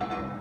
아.